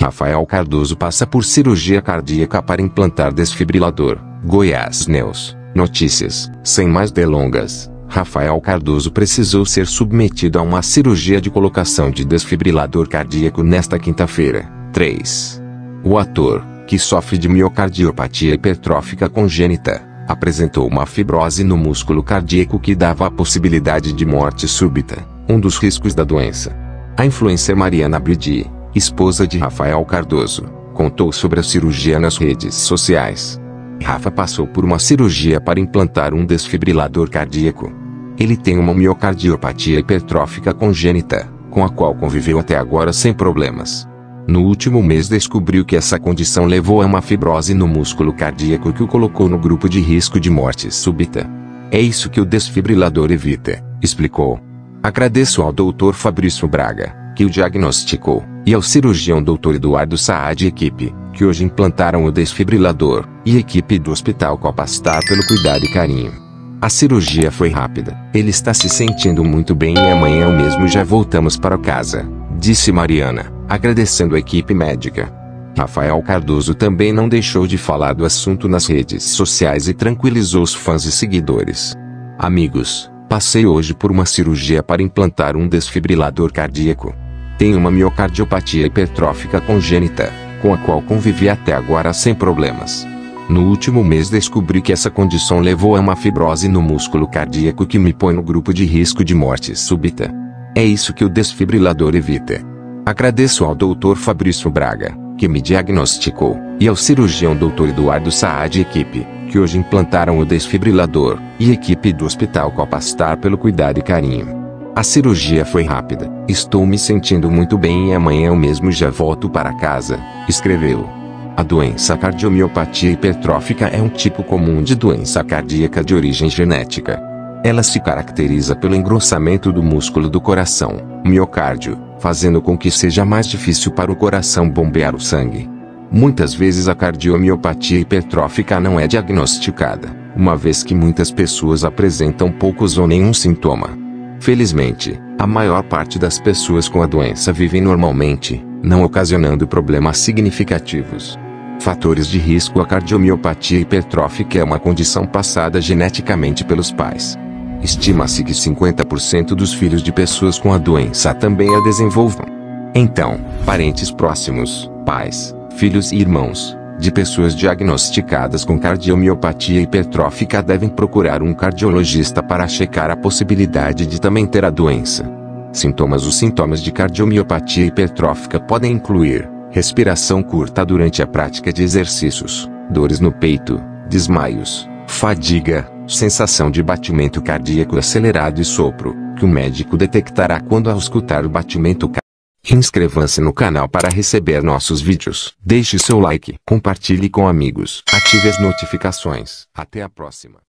Rafael Cardoso passa por cirurgia cardíaca para implantar desfibrilador. Goiás News. Notícias. Sem mais delongas, Rafael Cardoso precisou ser submetido a uma cirurgia de colocação de desfibrilador cardíaco nesta quinta-feira. 3. O ator, que sofre de miocardiopatia hipertrófica congênita, apresentou uma fibrose no músculo cardíaco que dava a possibilidade de morte súbita, um dos riscos da doença. A influencer Mariana Bridi, esposa de Rafael Cardoso, contou sobre a cirurgia nas redes sociais. Rafa passou por uma cirurgia para implantar um desfibrilador cardíaco. Ele tem uma miocardiopatia hipertrófica congênita, com a qual conviveu até agora sem problemas. No último mês descobriu que essa condição levou a uma fibrose no músculo cardíaco que o colocou no grupo de risco de morte súbita. É isso que o desfibrilador evita, explicou. Agradeço ao Dr. Fabrício Braga, que o diagnosticou, e ao cirurgião Dr. Eduardo Saad e equipe, que hoje implantaram o desfibrilador, e equipe do Hospital Copastar pelo cuidado e carinho. A cirurgia foi rápida. Ele está se sentindo muito bem e amanhã mesmo já voltamos para casa, disse Mariana, agradecendo a equipe médica. Rafael Cardoso também não deixou de falar do assunto nas redes sociais e tranquilizou os fãs e seguidores. Amigos, passei hoje por uma cirurgia para implantar um desfibrilador cardíaco. Tenho uma miocardiopatia hipertrófica congênita, com a qual convivi até agora sem problemas. No último mês descobri que essa condição levou a uma fibrose no músculo cardíaco que me põe no grupo de risco de morte súbita. É isso que o desfibrilador evita. Agradeço ao Dr. Fabrício Braga, que me diagnosticou, e ao cirurgião Dr. Eduardo Saad e equipe, que hoje implantaram o desfibrilador, e equipe do Hospital Copastar pelo cuidado e carinho. A cirurgia foi rápida. Estou me sentindo muito bem e amanhã eu mesmo já volto para casa, escreveu. A doença cardiomiopatia hipertrófica é um tipo comum de doença cardíaca de origem genética. Ela se caracteriza pelo engrossamento do músculo do coração, miocárdio, fazendo com que seja mais difícil para o coração bombear o sangue. Muitas vezes a cardiomiopatia hipertrófica não é diagnosticada, uma vez que muitas pessoas apresentam poucos ou nenhum sintoma. Felizmente, a maior parte das pessoas com a doença vivem normalmente, não ocasionando problemas significativos. Fatores de risco A cardiomiopatia hipertrófica é uma condição passada geneticamente pelos pais. Estima-se que 50% dos filhos de pessoas com a doença também a desenvolvam. Então, parentes próximos, pais, filhos e irmãos, de pessoas diagnosticadas com cardiomiopatia hipertrófica devem procurar um cardiologista para checar a possibilidade de também ter a doença. Sintomas Os sintomas de cardiomiopatia hipertrófica podem incluir respiração curta durante a prática de exercícios, dores no peito, desmaios, fadiga, sensação de batimento cardíaco acelerado e sopro, que o médico detectará quando ao escutar o batimento cardíaco. Inscreva-se no canal para receber nossos vídeos. Deixe seu like, compartilhe com amigos, ative as notificações. Até a próxima.